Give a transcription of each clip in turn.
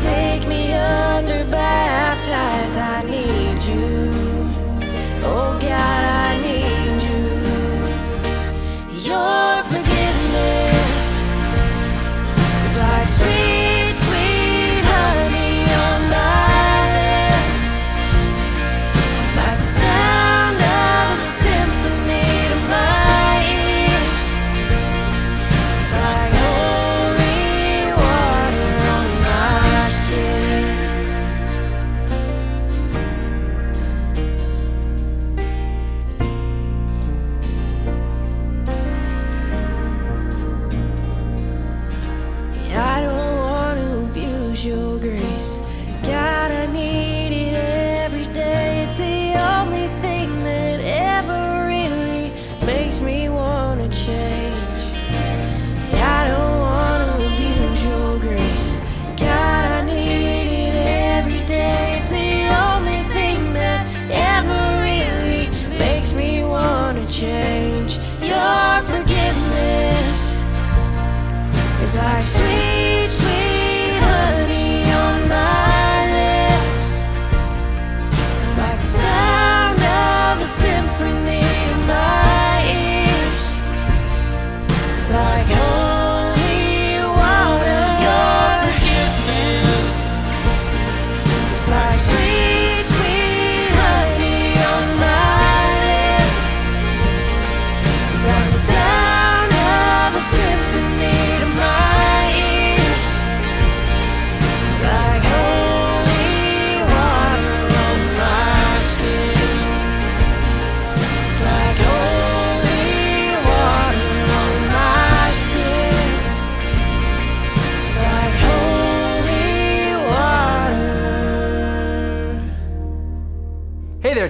Take me under, baptize. I need you. Oh God, I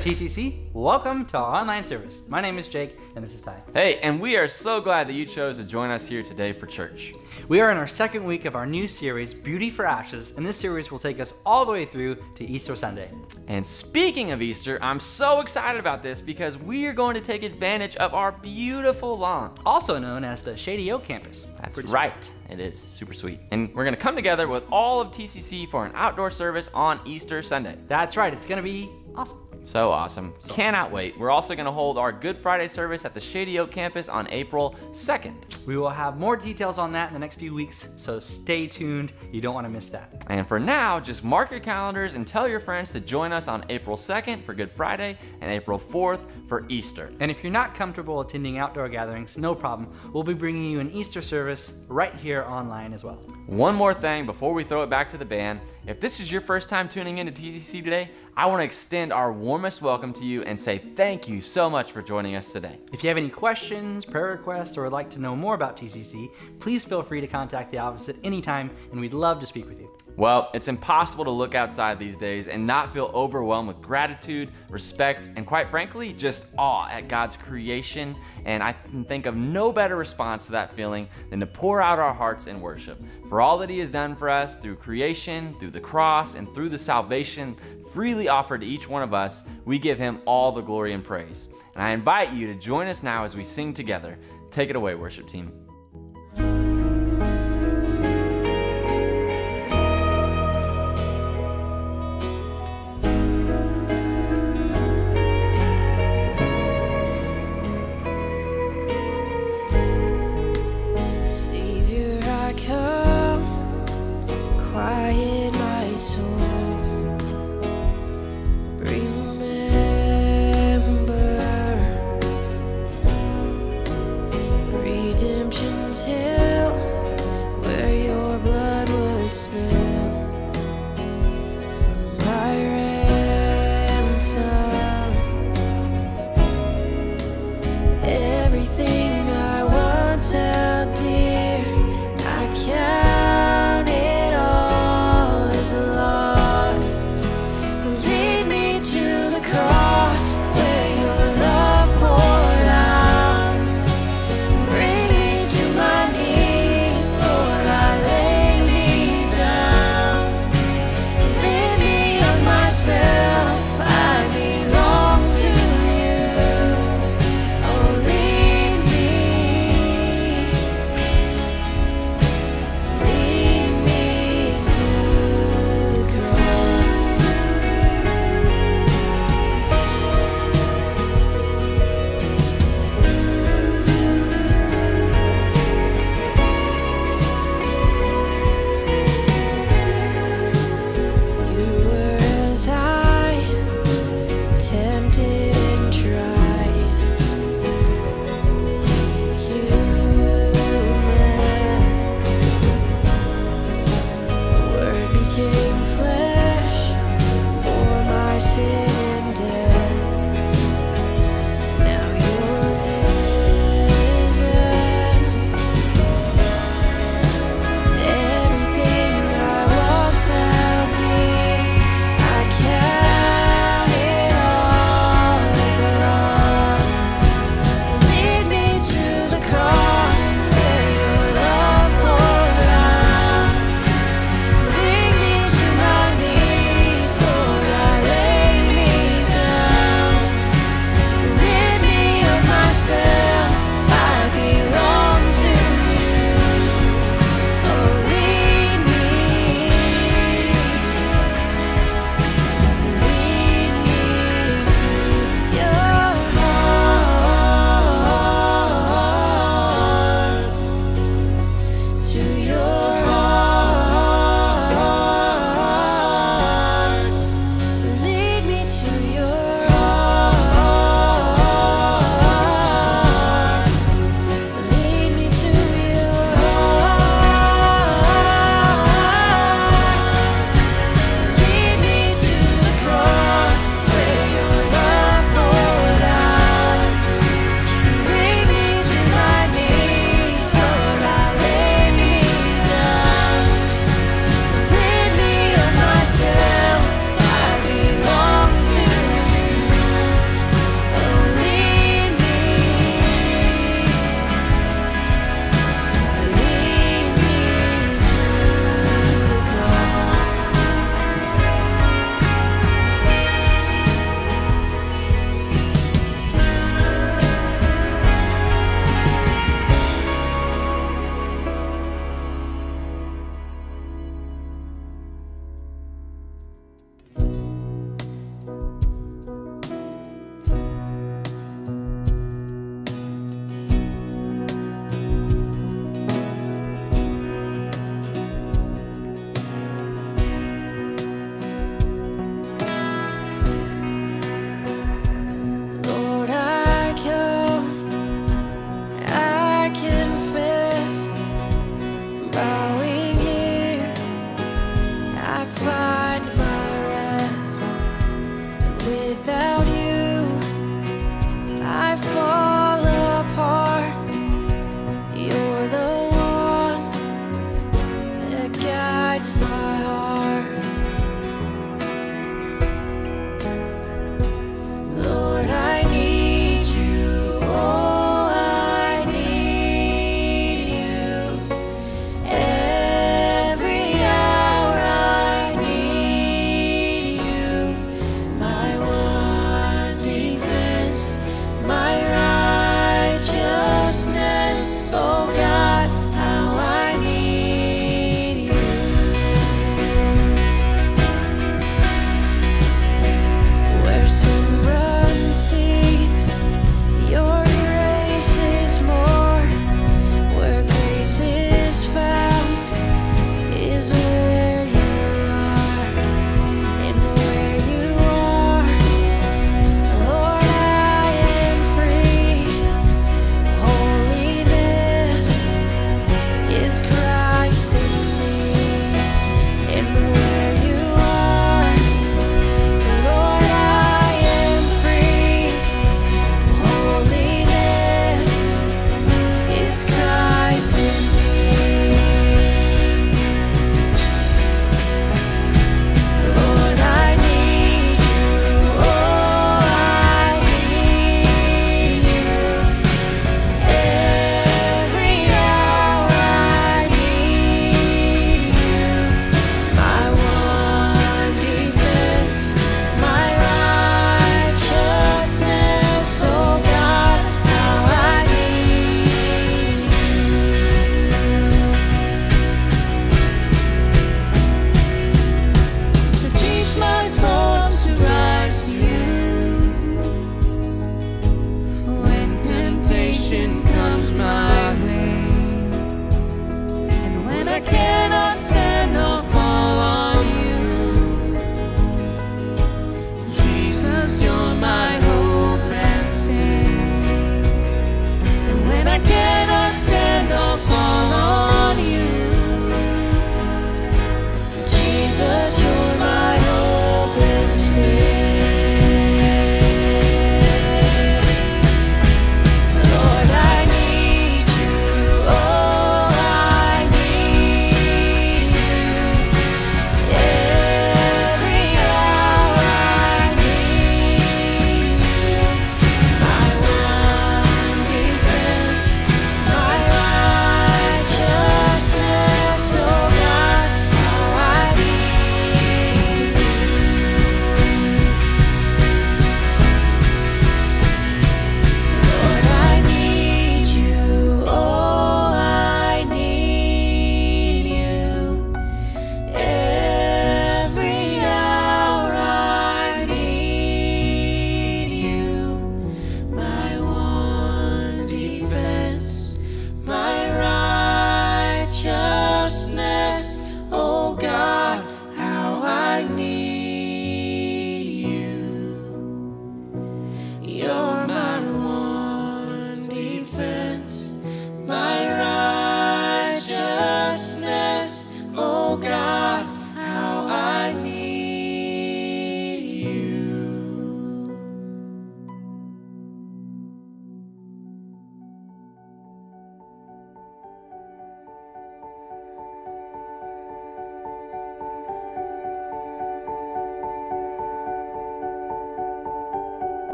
TCC. Welcome to our online service. My name is Jake, and this is Ty. Hey, and we are so glad that you chose to join us here today for church. We are in our second week of our new series, Beauty for Ashes, and this series will take us all the way through to Easter Sunday. And speaking of Easter, I'm so excited about this because we are going to take advantage of our beautiful lawn. Also known as the Shady Oak Campus. That's Pretty right. It is super sweet. And we're going to come together with all of TCC for an outdoor service on Easter Sunday. That's right, it's gonna be awesome. So awesome. Cannot wait. We're also going to hold our Good Friday service at the Shady Oak campus on April 2nd. We will have more details on that in the next few weeks, so stay tuned. You don't want to miss that. And for now, just mark your calendars and tell your friends to join us on April 2nd for Good Friday and April 4th for Easter. And if you're not comfortable attending outdoor gatherings, no problem. We'll be bringing you an Easter service right here online as well. One more thing before we throw it back to the band. If this is your first time tuning into TCC today, I want to extend our warmest welcome to you and say thank you so much for joining us today. If you have any questions, prayer requests, or would like to know more about TCC, please feel free to contact the office at any time, and we'd love to speak with you. Well, it's impossible to look outside these days and not feel overwhelmed with gratitude, respect, and quite frankly, just awe at God's creation. And I can think of no better response to that feeling than to pour out our hearts in worship for all that He has done for us through creation, through the cross, and through the salvation freely offered to each one of us. We give Him all the glory and praise. And I invite you to join us now as we sing together. Take it away, worship team.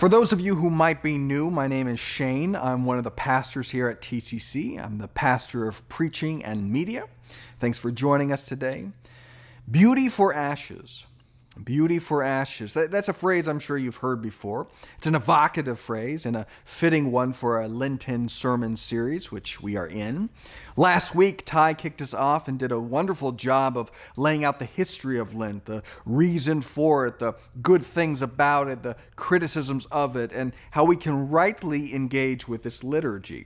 For those of you who might be new, my name is Shane. I'm one of the pastors here at TCC. I'm the pastor of preaching and media. Thanks for joining us today. Beauty for ashes. Beauty for ashes. That, that's a phrase I'm sure you've heard before. It's an evocative phrase and a fitting one for a Lenten sermon series, which we are in. Last week, Ty kicked us off and did a wonderful job of laying out the history of Lent, the reason for it, the good things about it, the criticisms of it, and how we can rightly engage with this liturgy.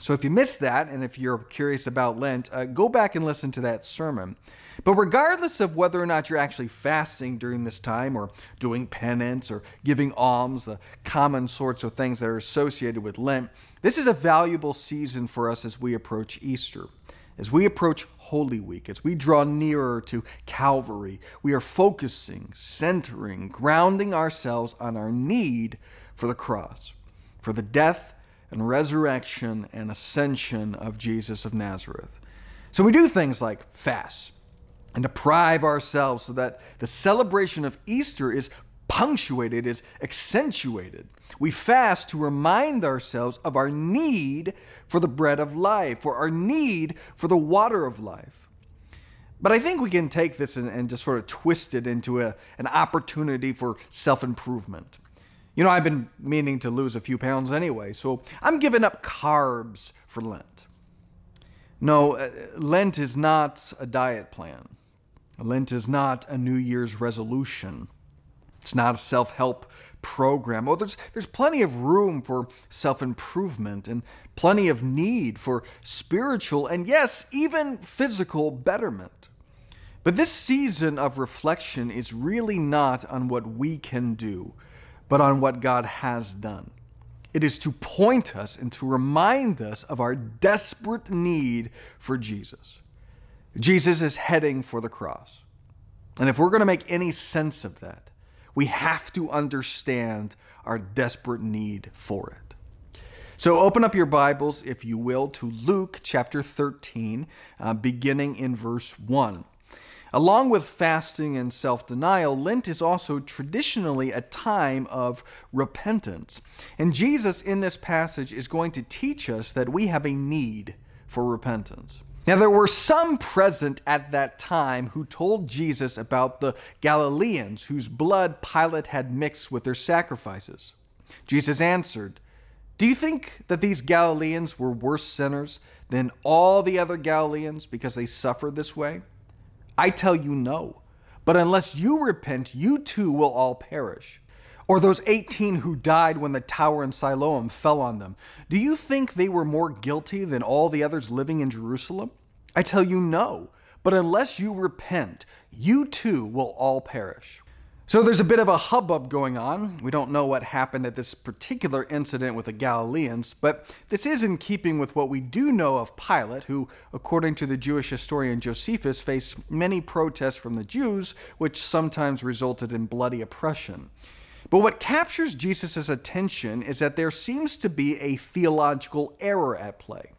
So if you missed that, and if you're curious about Lent, uh, go back and listen to that sermon. But regardless of whether or not you're actually fasting during this time, or doing penance, or giving alms, the common sorts of things that are associated with Lent, this is a valuable season for us as we approach Easter. As we approach Holy Week, as we draw nearer to Calvary, we are focusing, centering, grounding ourselves on our need for the cross, for the death and resurrection and ascension of Jesus of Nazareth. So we do things like fast and deprive ourselves so that the celebration of Easter is punctuated, is accentuated. We fast to remind ourselves of our need for the bread of life, for our need for the water of life. But I think we can take this and, and just sort of twist it into a, an opportunity for self improvement. You know, I've been meaning to lose a few pounds anyway, so I'm giving up carbs for Lent. No, uh, Lent is not a diet plan. Lent is not a New Year's resolution. It's not a self help program. Oh, there's, there's plenty of room for self improvement and plenty of need for spiritual and, yes, even physical betterment. But this season of reflection is really not on what we can do but on what God has done. It is to point us and to remind us of our desperate need for Jesus. Jesus is heading for the cross. And if we're going to make any sense of that, we have to understand our desperate need for it. So open up your Bibles, if you will, to Luke chapter 13, uh, beginning in verse 1. Along with fasting and self denial, Lent is also traditionally a time of repentance. And Jesus, in this passage, is going to teach us that we have a need for repentance. Now, there were some present at that time who told Jesus about the Galileans whose blood Pilate had mixed with their sacrifices. Jesus answered, Do you think that these Galileans were worse sinners than all the other Galileans because they suffered this way? I tell you no. But unless you repent, you too will all perish. Or those 18 who died when the tower in Siloam fell on them. Do you think they were more guilty than all the others living in Jerusalem? I tell you no. But unless you repent, you too will all perish. So there's a bit of a hubbub going on. We don't know what happened at this particular incident with the Galileans, but this is in keeping with what we do know of Pilate, who, according to the Jewish historian Josephus, faced many protests from the Jews, which sometimes resulted in bloody oppression. But what captures Jesus' attention is that there seems to be a theological error at play.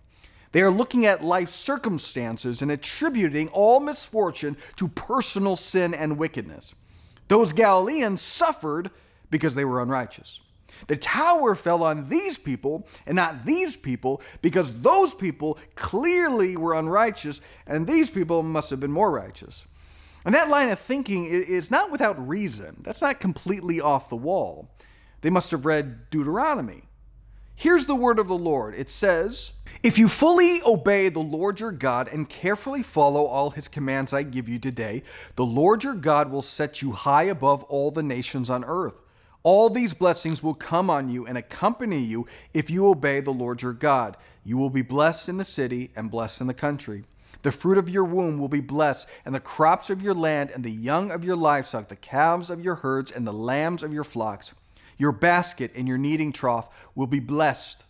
They are looking at life circumstances and attributing all misfortune to personal sin and wickedness. Those Galileans suffered because they were unrighteous. The tower fell on these people and not these people because those people clearly were unrighteous and these people must have been more righteous. And that line of thinking is not without reason. That's not completely off the wall. They must have read Deuteronomy. Here's the word of the Lord it says, if you fully obey the Lord your God and carefully follow all his commands I give you today, the Lord your God will set you high above all the nations on earth. All these blessings will come on you and accompany you if you obey the Lord your God. You will be blessed in the city and blessed in the country. The fruit of your womb will be blessed, and the crops of your land, and the young of your livestock, the calves of your herds, and the lambs of your flocks. Your basket and your kneading trough will be blessed.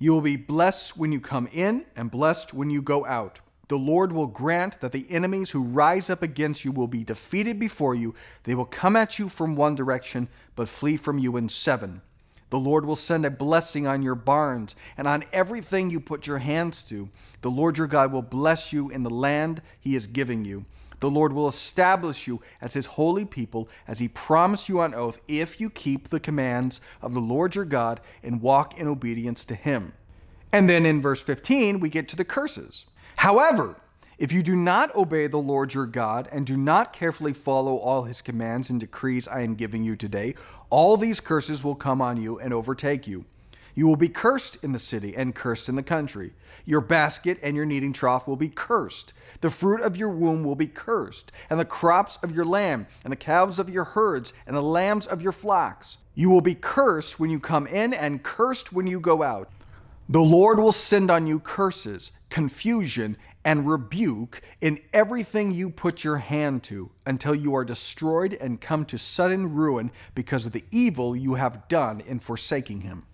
You will be blessed when you come in and blessed when you go out. The Lord will grant that the enemies who rise up against you will be defeated before you. They will come at you from one direction, but flee from you in seven. The Lord will send a blessing on your barns and on everything you put your hands to. The Lord your God will bless you in the land he is giving you. The Lord will establish you as his holy people, as he promised you on oath, if you keep the commands of the Lord your God and walk in obedience to him. And then in verse 15, we get to the curses. However, if you do not obey the Lord your God and do not carefully follow all his commands and decrees I am giving you today, all these curses will come on you and overtake you. You will be cursed in the city and cursed in the country. Your basket and your kneading trough will be cursed. The fruit of your womb will be cursed, and the crops of your land, and the calves of your herds, and the lambs of your flocks. You will be cursed when you come in, and cursed when you go out. The Lord will send on you curses, confusion, and rebuke in everything you put your hand to, until you are destroyed and come to sudden ruin because of the evil you have done in forsaking Him.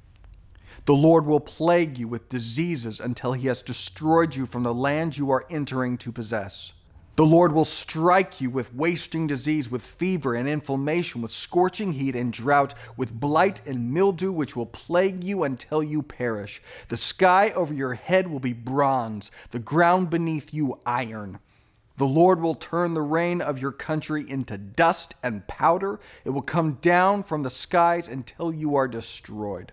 The Lord will plague you with diseases until he has destroyed you from the land you are entering to possess. The Lord will strike you with wasting disease, with fever and inflammation, with scorching heat and drought, with blight and mildew, which will plague you until you perish. The sky over your head will be bronze, the ground beneath you iron. The Lord will turn the rain of your country into dust and powder. It will come down from the skies until you are destroyed.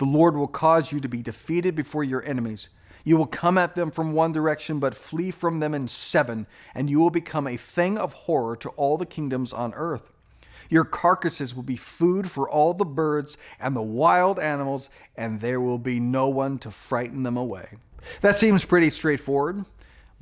The Lord will cause you to be defeated before your enemies. You will come at them from one direction, but flee from them in seven, and you will become a thing of horror to all the kingdoms on earth. Your carcasses will be food for all the birds and the wild animals, and there will be no one to frighten them away. That seems pretty straightforward.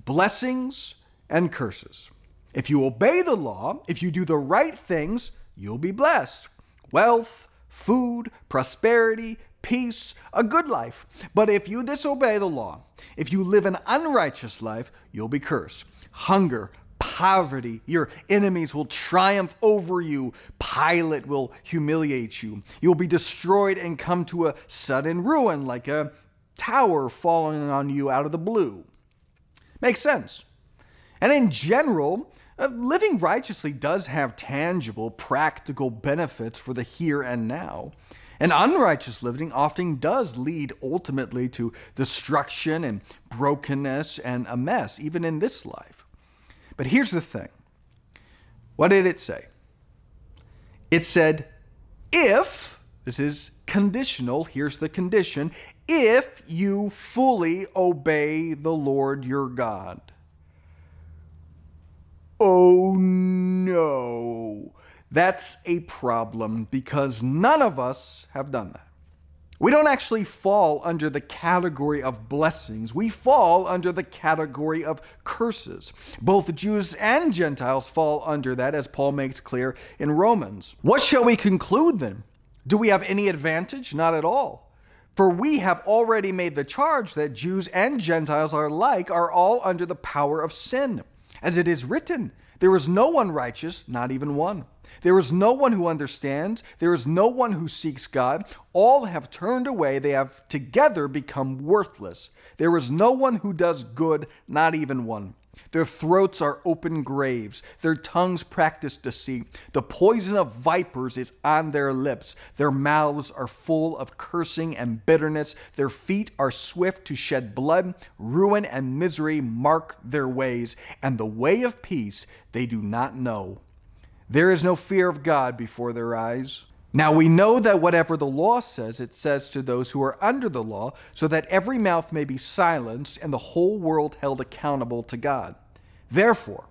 Blessings and curses. If you obey the law, if you do the right things, you'll be blessed. Wealth, food, prosperity, peace, a good life. But if you disobey the law, if you live an unrighteous life, you'll be cursed. Hunger, poverty, your enemies will triumph over you. Pilate will humiliate you. You'll be destroyed and come to a sudden ruin like a tower falling on you out of the blue. Makes sense. And in general, uh, living righteously does have tangible, practical benefits for the here and now. And unrighteous living often does lead ultimately to destruction and brokenness and a mess, even in this life. But here's the thing what did it say? It said, if, this is conditional, here's the condition, if you fully obey the Lord your God. Oh no. That's a problem because none of us have done that. We don't actually fall under the category of blessings. We fall under the category of curses. Both Jews and Gentiles fall under that, as Paul makes clear in Romans. What shall we conclude then? Do we have any advantage? Not at all. For we have already made the charge that Jews and Gentiles are alike, are all under the power of sin. As it is written, there is no one righteous, not even one. There is no one who understands. There is no one who seeks God. All have turned away. They have together become worthless. There is no one who does good, not even one. Their throats are open graves. Their tongues practice deceit. The poison of vipers is on their lips. Their mouths are full of cursing and bitterness. Their feet are swift to shed blood. Ruin and misery mark their ways, and the way of peace they do not know. There is no fear of God before their eyes. Now we know that whatever the law says, it says to those who are under the law, so that every mouth may be silenced and the whole world held accountable to God. Therefore,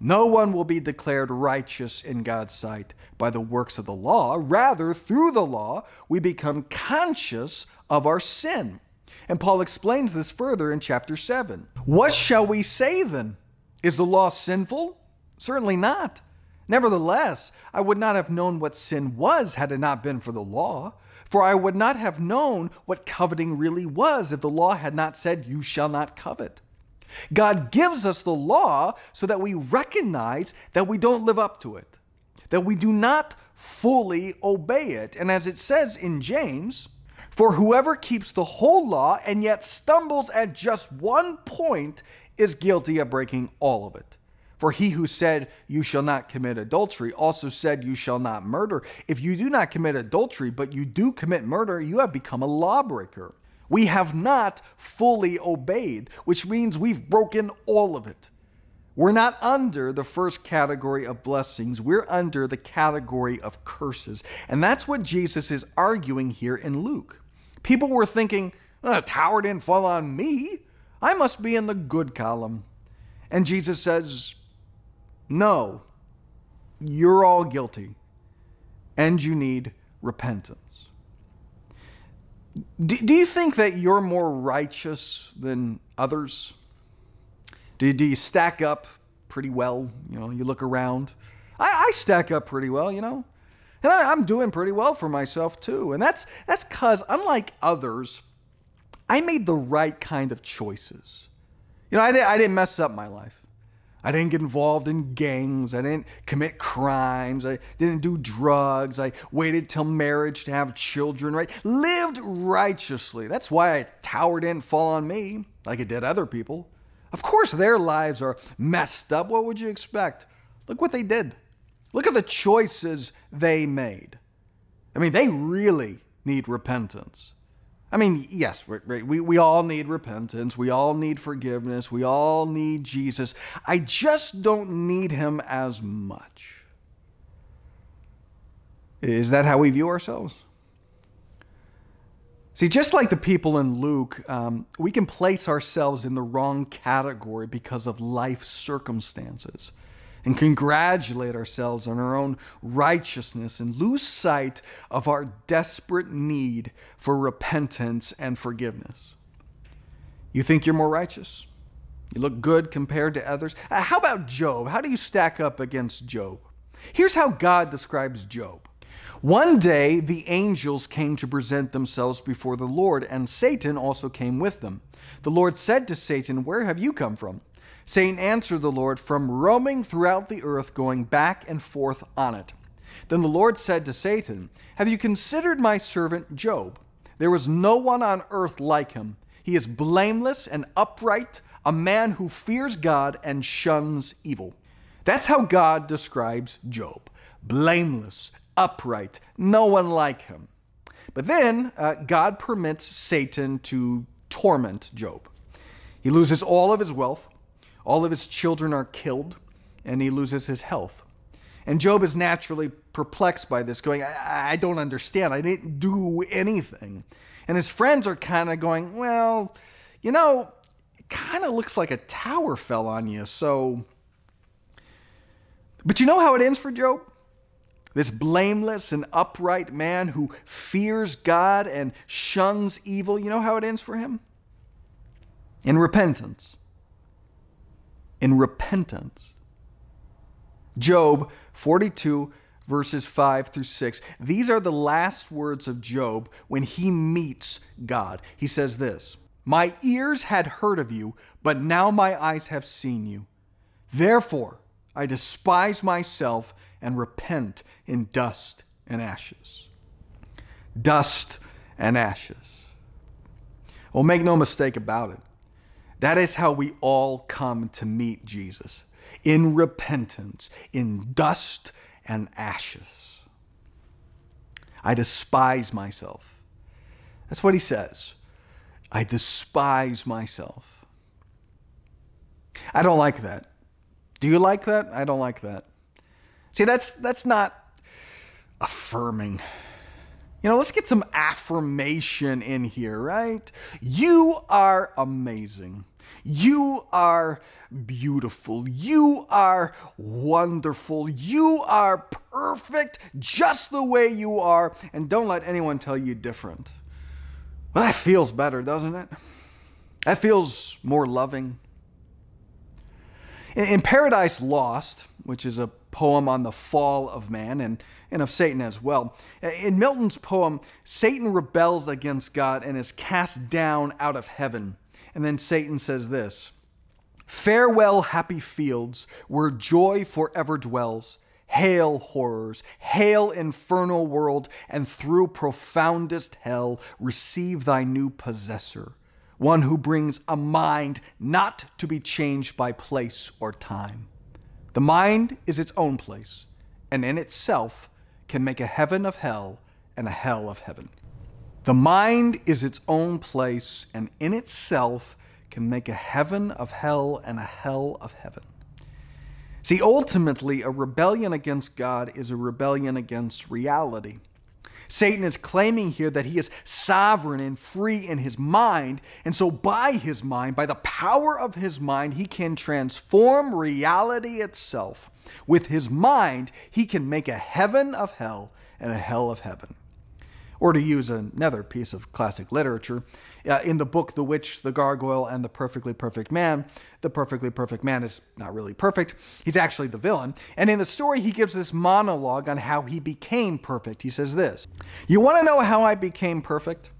no one will be declared righteous in God's sight by the works of the law. Rather, through the law, we become conscious of our sin. And Paul explains this further in chapter 7. What shall we say then? Is the law sinful? Certainly not. Nevertheless, I would not have known what sin was had it not been for the law. For I would not have known what coveting really was if the law had not said, You shall not covet. God gives us the law so that we recognize that we don't live up to it, that we do not fully obey it. And as it says in James, for whoever keeps the whole law and yet stumbles at just one point is guilty of breaking all of it. For he who said, You shall not commit adultery, also said, You shall not murder. If you do not commit adultery, but you do commit murder, you have become a lawbreaker. We have not fully obeyed, which means we've broken all of it. We're not under the first category of blessings, we're under the category of curses. And that's what Jesus is arguing here in Luke. People were thinking, a tower didn't fall on me. I must be in the good column. And Jesus says, No, you're all guilty, and you need repentance. Do, do you think that you're more righteous than others? Do, do you stack up pretty well? You know, you look around. I, I stack up pretty well, you know. And I, I'm doing pretty well for myself too. And that's that's because unlike others, I made the right kind of choices. You know, I, I didn't mess up my life. I didn't get involved in gangs. I didn't commit crimes. I didn't do drugs. I waited till marriage to have children, right? Lived righteously. That's why a tower didn't fall on me like it did other people. Of course, their lives are messed up. What would you expect? Look what they did. Look at the choices they made. I mean, they really need repentance. I mean, yes, we, we, all need repentance. We all need forgiveness. We all need Jesus. I just don't need him as much. Is that how we view ourselves? See, just like the people in Luke, um, we can place ourselves in the wrong category because of life circumstances and congratulate ourselves on our own righteousness and lose sight of our desperate need for repentance and forgiveness. You think you're more righteous? You look good compared to others? Uh, how about Job? How do you stack up against Job? Here's how God describes Job. One day the angels came to present themselves before the Lord, and Satan also came with them. The Lord said to Satan, Where have you come from? Satan answered the Lord, From roaming throughout the earth, going back and forth on it. Then the Lord said to Satan, Have you considered my servant Job? There was no one on earth like him. He is blameless and upright, a man who fears God and shuns evil. That's how God describes Job blameless, upright, no one like him. But then uh, God permits Satan to torment Job. He loses all of his wealth, all of his children are killed, and he loses his health. And Job is naturally perplexed by this, going, I, I don't understand. I didn't do anything. And his friends are kind of going, Well, you know, it kind of looks like a tower fell on you, so. But you know how it ends for Job? This blameless and upright man who fears God and shuns evil, you know how it ends for him? In repentance in repentance. Job 42, verses 5 through 6. These are the last words of Job when he meets God. He says this My ears had heard of you, but now my eyes have seen you. Therefore, I despise myself and repent in dust and ashes. Dust and ashes. Well, make no mistake about it. That is how we all come to meet Jesus in repentance, in dust and ashes. I despise myself. That's what he says. I despise myself. I don't like that. Do you like that? I don't like that. See, that's that's not affirming. You know, let's get some affirmation in here, right? You are amazing. You are beautiful. You are wonderful. You are perfect just the way you are. And don't let anyone tell you different. Well, that feels better, doesn't it? That feels more loving. In Paradise Lost, which is a poem on the fall of man and, and of Satan as well, in Milton's poem, Satan rebels against God and is cast down out of heaven. And then Satan says this Farewell, happy fields, where joy forever dwells. Hail, horrors, hail, infernal world, and through profoundest hell receive thy new possessor, one who brings a mind not to be changed by place or time. The mind is its own place, and in itself can make a heaven of hell and a hell of heaven. The mind is its own place and in itself can make a heaven of hell and a hell of heaven. See, ultimately, a rebellion against God is a rebellion against reality. Satan is claiming here that he is sovereign and free in his mind, and so by his mind, by the power of his mind, he can transform reality itself. With his mind, he can make a heaven of hell and a hell of heaven. Or to use another piece of classic literature, uh, in the book The Witch, the Gargoyle, and the Perfectly Perfect Man, the perfectly perfect man is not really perfect. He's actually the villain. And in the story, he gives this monologue on how he became perfect. He says this You want to know how I became perfect?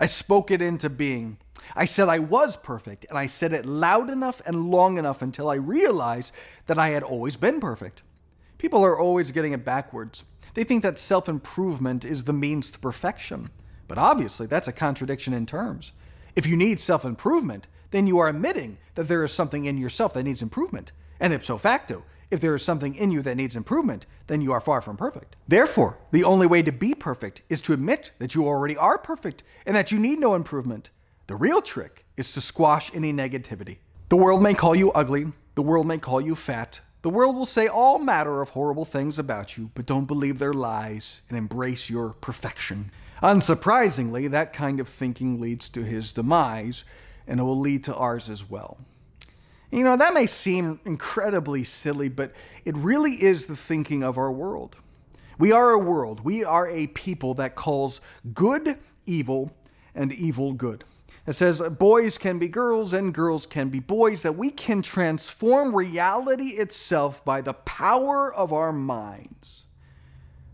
I spoke it into being. I said I was perfect, and I said it loud enough and long enough until I realized that I had always been perfect. People are always getting it backwards. They think that self improvement is the means to perfection. But obviously, that's a contradiction in terms. If you need self improvement, then you are admitting that there is something in yourself that needs improvement. And ipso facto, if there is something in you that needs improvement, then you are far from perfect. Therefore, the only way to be perfect is to admit that you already are perfect and that you need no improvement. The real trick is to squash any negativity. The world may call you ugly, the world may call you fat, the world will say all manner of horrible things about you, but don't believe their lies and embrace your perfection. Unsurprisingly, that kind of thinking leads to his demise, and it will lead to ours as well. You know, that may seem incredibly silly, but it really is the thinking of our world. We are a world, we are a people that calls good evil and evil good that says boys can be girls and girls can be boys, that we can transform reality itself by the power of our minds.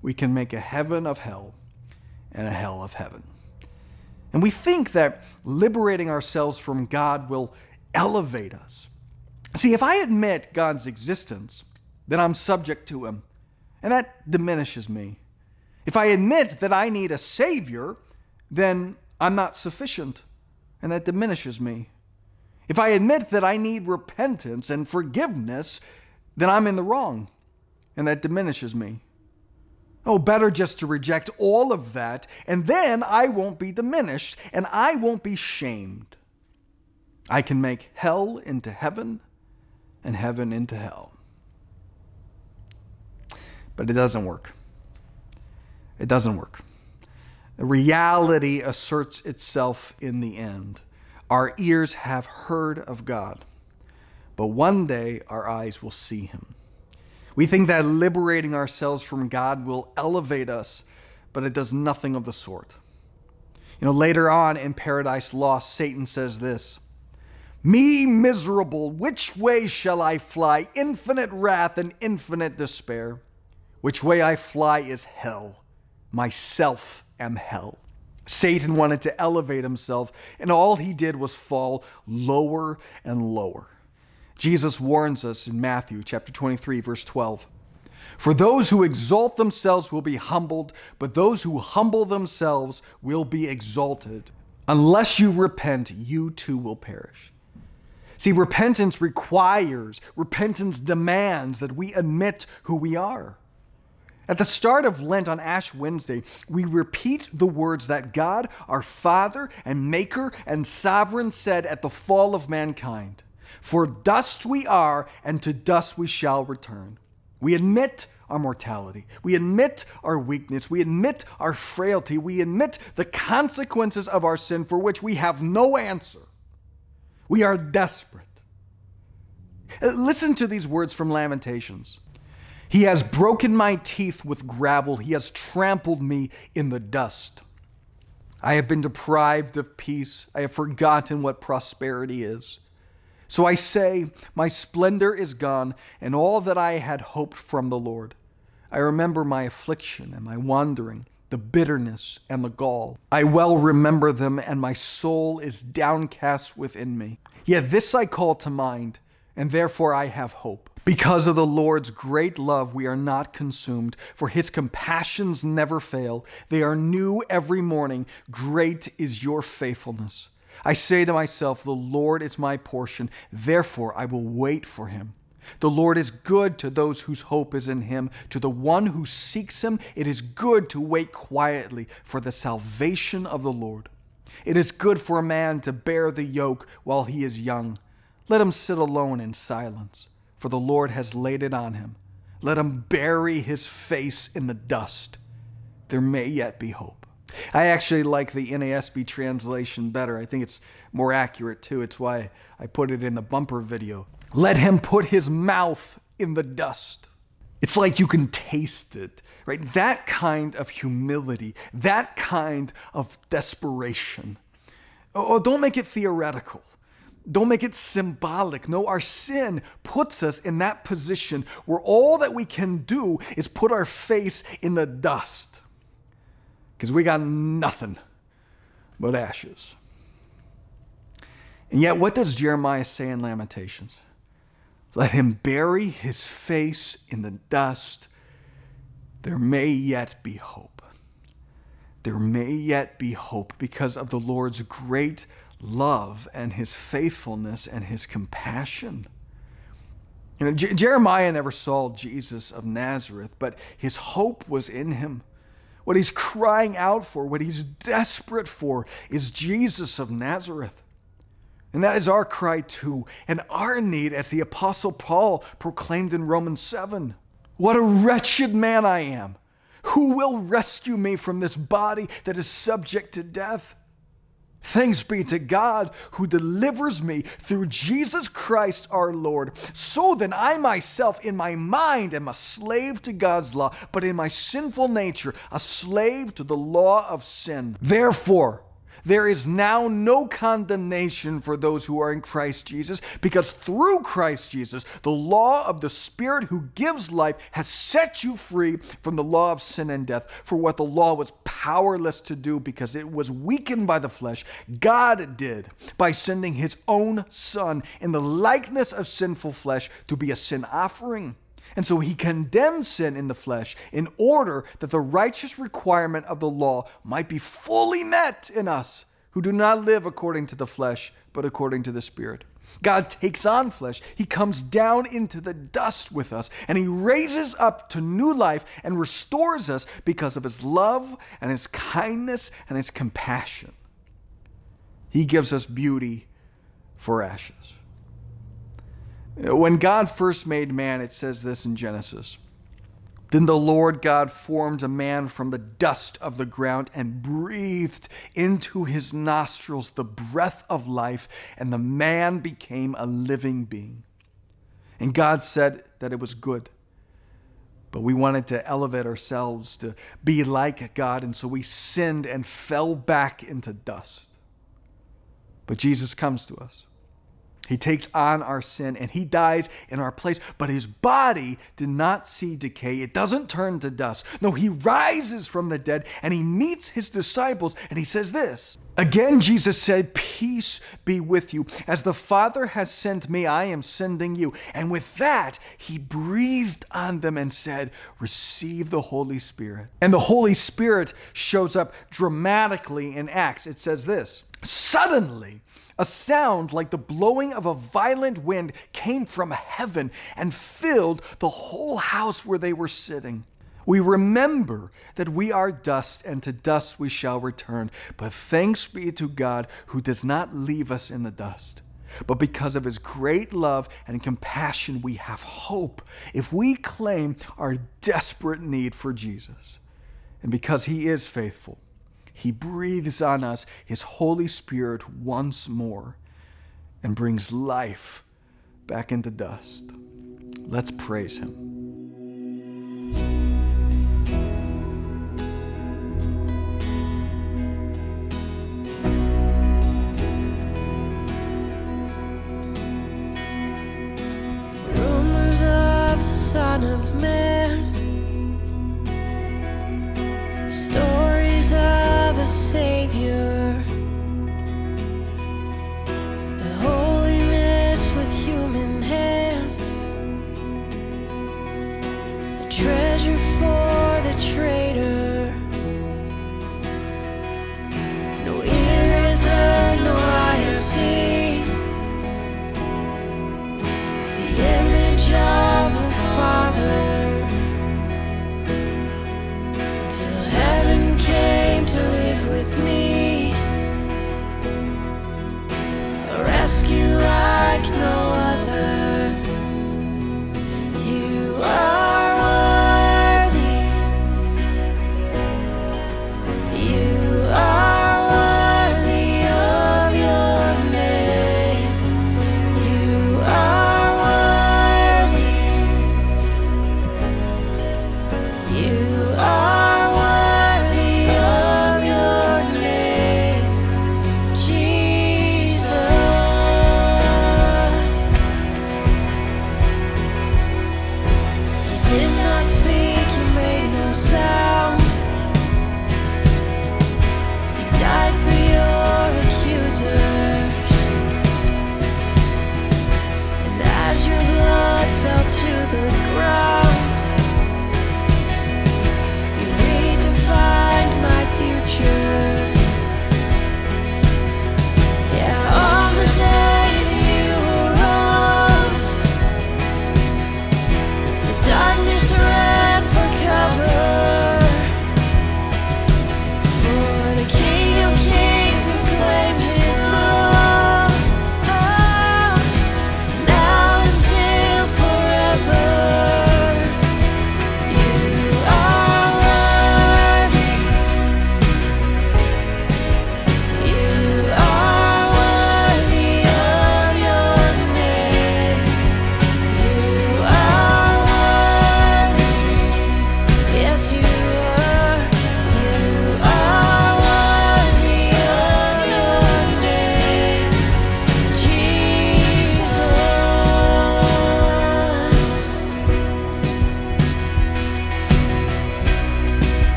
We can make a heaven of hell and a hell of heaven. And we think that liberating ourselves from God will elevate us. See, if I admit God's existence, then I'm subject to Him, and that diminishes me. If I admit that I need a Savior, then I'm not sufficient and that diminishes me. If I admit that I need repentance and forgiveness, then I'm in the wrong, and that diminishes me. Oh, better just to reject all of that, and then I won't be diminished, and I won't be shamed. I can make hell into heaven and heaven into hell. But it doesn't work. It doesn't work. Reality asserts itself in the end. Our ears have heard of God, but one day our eyes will see him. We think that liberating ourselves from God will elevate us, but it does nothing of the sort. You know, later on in Paradise Lost, Satan says this Me miserable, which way shall I fly? Infinite wrath and infinite despair. Which way I fly is hell. Myself am hell. Satan wanted to elevate himself, and all he did was fall lower and lower. Jesus warns us in Matthew chapter 23 verse 12. For those who exalt themselves will be humbled, but those who humble themselves will be exalted. Unless you repent, you too will perish. See, repentance requires, repentance demands that we admit who we are. At the start of Lent on Ash Wednesday, we repeat the words that God, our Father and Maker and Sovereign, said at the fall of mankind For dust we are, and to dust we shall return. We admit our mortality. We admit our weakness. We admit our frailty. We admit the consequences of our sin for which we have no answer. We are desperate. Uh, listen to these words from Lamentations. He has broken my teeth with gravel. He has trampled me in the dust. I have been deprived of peace. I have forgotten what prosperity is. So I say, My splendor is gone, and all that I had hoped from the Lord. I remember my affliction and my wandering, the bitterness and the gall. I well remember them, and my soul is downcast within me. Yet this I call to mind, and therefore I have hope. Because of the Lord's great love, we are not consumed, for his compassions never fail. They are new every morning. Great is your faithfulness. I say to myself, The Lord is my portion, therefore I will wait for him. The Lord is good to those whose hope is in him. To the one who seeks him, it is good to wait quietly for the salvation of the Lord. It is good for a man to bear the yoke while he is young. Let him sit alone in silence. For the Lord has laid it on him. Let him bury his face in the dust. There may yet be hope. I actually like the NASB translation better. I think it's more accurate too. It's why I put it in the bumper video. Let him put his mouth in the dust. It's like you can taste it, right? That kind of humility, that kind of desperation. Oh, oh don't make it theoretical. Don't make it symbolic. No, our sin puts us in that position where all that we can do is put our face in the dust because we got nothing but ashes. And yet, what does Jeremiah say in Lamentations? Let him bury his face in the dust. There may yet be hope. There may yet be hope because of the Lord's great love and his faithfulness and his compassion. You know, J- Jeremiah never saw Jesus of Nazareth, but his hope was in him. What he's crying out for, what he's desperate for, is Jesus of Nazareth. And that is our cry too, and our need, as the Apostle Paul proclaimed in Romans 7. What a wretched man I am! Who will rescue me from this body that is subject to death? Thanks be to God who delivers me through Jesus Christ our Lord. So then, I myself in my mind am a slave to God's law, but in my sinful nature, a slave to the law of sin. Therefore, there is now no condemnation for those who are in Christ Jesus, because through Christ Jesus, the law of the Spirit who gives life has set you free from the law of sin and death. For what the law was powerless to do because it was weakened by the flesh, God did by sending his own Son in the likeness of sinful flesh to be a sin offering. And so he condemned sin in the flesh in order that the righteous requirement of the law might be fully met in us who do not live according to the flesh, but according to the Spirit. God takes on flesh. He comes down into the dust with us, and He raises up to new life and restores us because of His love and His kindness and His compassion. He gives us beauty for ashes. When God first made man, it says this in Genesis. Then the Lord God formed a man from the dust of the ground and breathed into his nostrils the breath of life, and the man became a living being. And God said that it was good. But we wanted to elevate ourselves to be like God, and so we sinned and fell back into dust. But Jesus comes to us. He takes on our sin and he dies in our place, but his body did not see decay. It doesn't turn to dust. No, he rises from the dead and he meets his disciples and he says this. Again, Jesus said, Peace be with you. As the Father has sent me, I am sending you. And with that, he breathed on them and said, Receive the Holy Spirit. And the Holy Spirit shows up dramatically in Acts. It says this Suddenly, a sound like the blowing of a violent wind came from heaven and filled the whole house where they were sitting. We remember that we are dust, and to dust we shall return. But thanks be to God who does not leave us in the dust. But because of his great love and compassion, we have hope if we claim our desperate need for Jesus. And because he is faithful, he breathes on us His Holy Spirit once more and brings life back into dust. Let's praise Him. Of Man.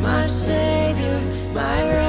my savior, my.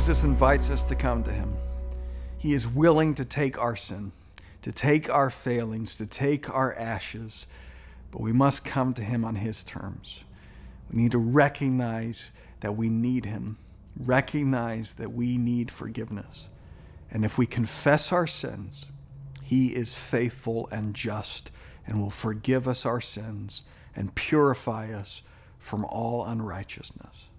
Jesus invites us to come to him. He is willing to take our sin, to take our failings, to take our ashes, but we must come to him on his terms. We need to recognize that we need him, recognize that we need forgiveness. And if we confess our sins, he is faithful and just and will forgive us our sins and purify us from all unrighteousness.